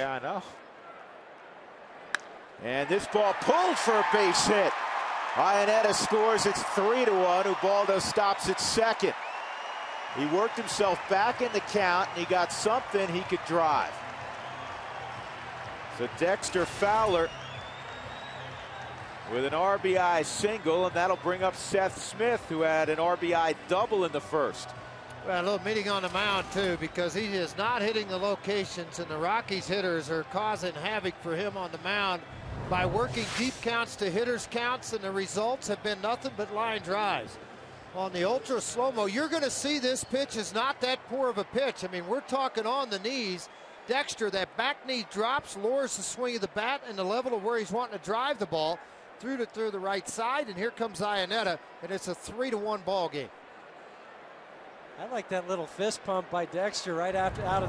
Yeah, I know. And this ball pulled for a base hit. Iannetta scores. It's three to one. Ubaldo stops at second. He worked himself back in the count, and he got something he could drive. So Dexter Fowler with an RBI single, and that'll bring up Seth Smith, who had an RBI double in the first. Well, a little meeting on the mound, too, because he is not hitting the locations, and the Rockies hitters are causing havoc for him on the mound by working deep counts to hitters counts, and the results have been nothing but line drives. On the ultra slow-mo, you're going to see this pitch is not that poor of a pitch. I mean, we're talking on the knees. Dexter, that back knee drops, lowers the swing of the bat and the level of where he's wanting to drive the ball through to through the right side, and here comes Iannetta, and it's a three to one ball game. I like that little fist pump by Dexter right after out of